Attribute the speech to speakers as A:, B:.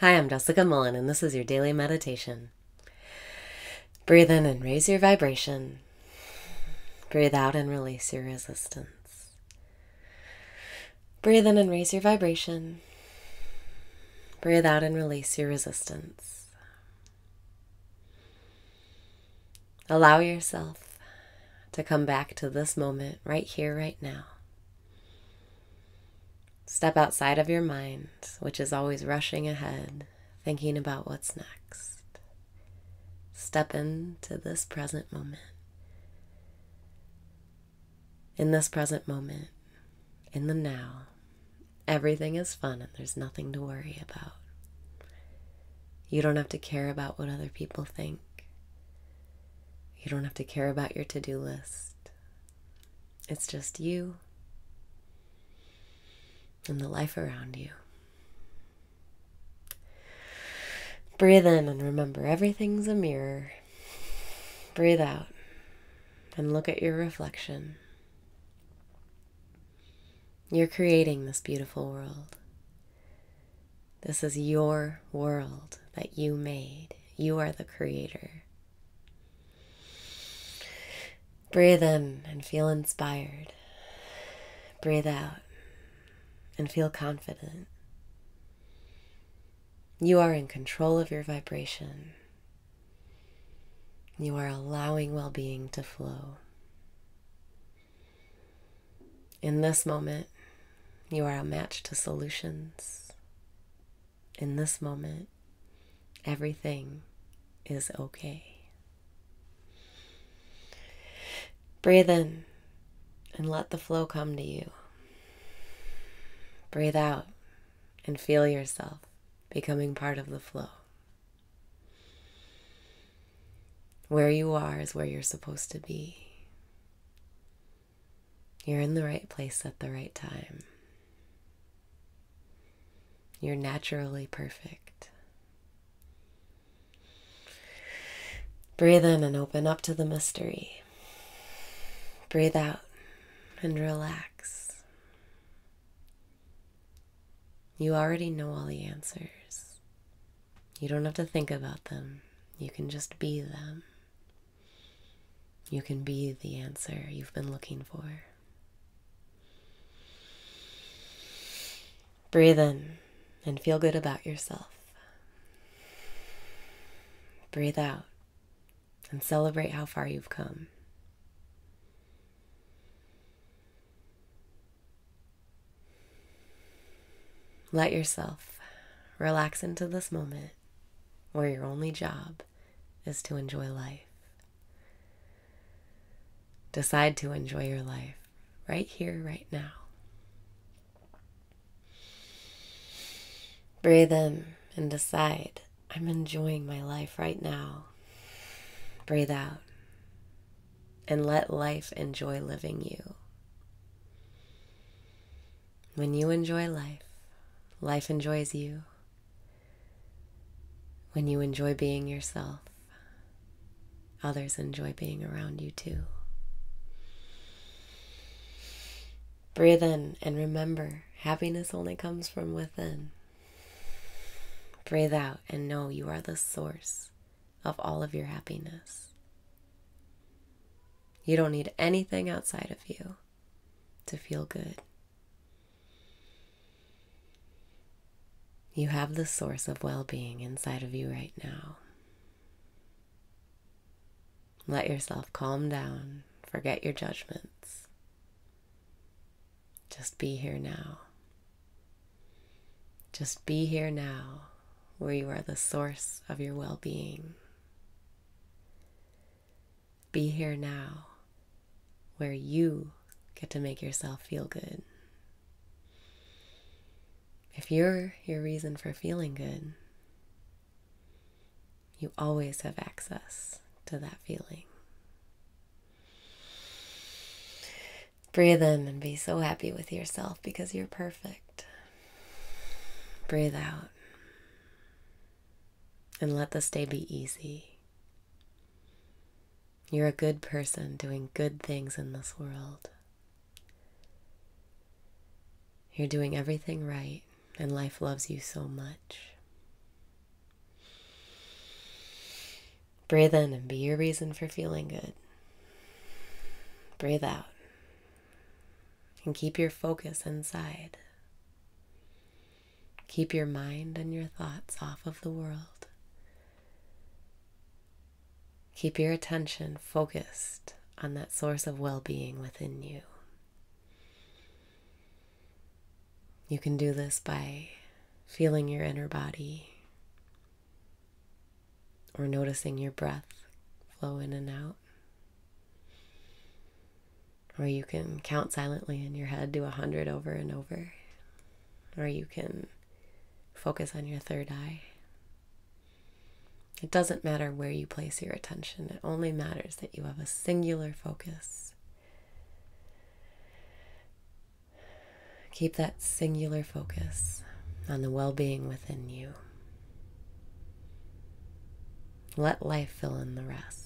A: Hi, I'm Jessica Mullen, and this is your daily meditation. Breathe in and raise your vibration. Breathe out and release your resistance. Breathe in and raise your vibration. Breathe out and release your resistance. Allow yourself to come back to this moment right here, right now. Step outside of your mind, which is always rushing ahead, thinking about what's next. Step into this present moment. In this present moment, in the now, everything is fun and there's nothing to worry about. You don't have to care about what other people think. You don't have to care about your to do list. It's just you and the life around you. Breathe in and remember everything's a mirror. Breathe out and look at your reflection. You're creating this beautiful world. This is your world that you made. You are the creator. Breathe in and feel inspired. Breathe out and feel confident. You are in control of your vibration. You are allowing well being to flow. In this moment, you are a match to solutions. In this moment, everything is okay. Breathe in and let the flow come to you. Breathe out and feel yourself becoming part of the flow. Where you are is where you're supposed to be. You're in the right place at the right time. You're naturally perfect. Breathe in and open up to the mystery. Breathe out and relax. You already know all the answers. You don't have to think about them. You can just be them. You can be the answer you've been looking for. Breathe in and feel good about yourself. Breathe out and celebrate how far you've come. Let yourself relax into this moment where your only job is to enjoy life. Decide to enjoy your life right here, right now. Breathe in and decide I'm enjoying my life right now. Breathe out and let life enjoy living you. When you enjoy life, life enjoys you. When you enjoy being yourself, others enjoy being around you too. Breathe in and remember happiness only comes from within. Breathe out and know you are the source of all of your happiness. You don't need anything outside of you to feel good. You have the source of well being inside of you right now. Let yourself calm down, forget your judgments. Just be here now. Just be here now, where you are the source of your well being. Be here now, where you get to make yourself feel good. If you're your reason for feeling good, you always have access to that feeling. Breathe in and be so happy with yourself because you're perfect. Breathe out and let this day be easy. You're a good person doing good things in this world. You're doing everything right and life loves you so much. Breathe in and be your reason for feeling good. Breathe out and keep your focus inside. Keep your mind and your thoughts off of the world. Keep your attention focused on that source of well being within you. You can do this by feeling your inner body or noticing your breath flow in and out. Or you can count silently in your head, do a hundred over and over. Or you can focus on your third eye. It doesn't matter where you place your attention, it only matters that you have a singular focus. Keep that singular focus on the well being within you. Let life fill in the rest.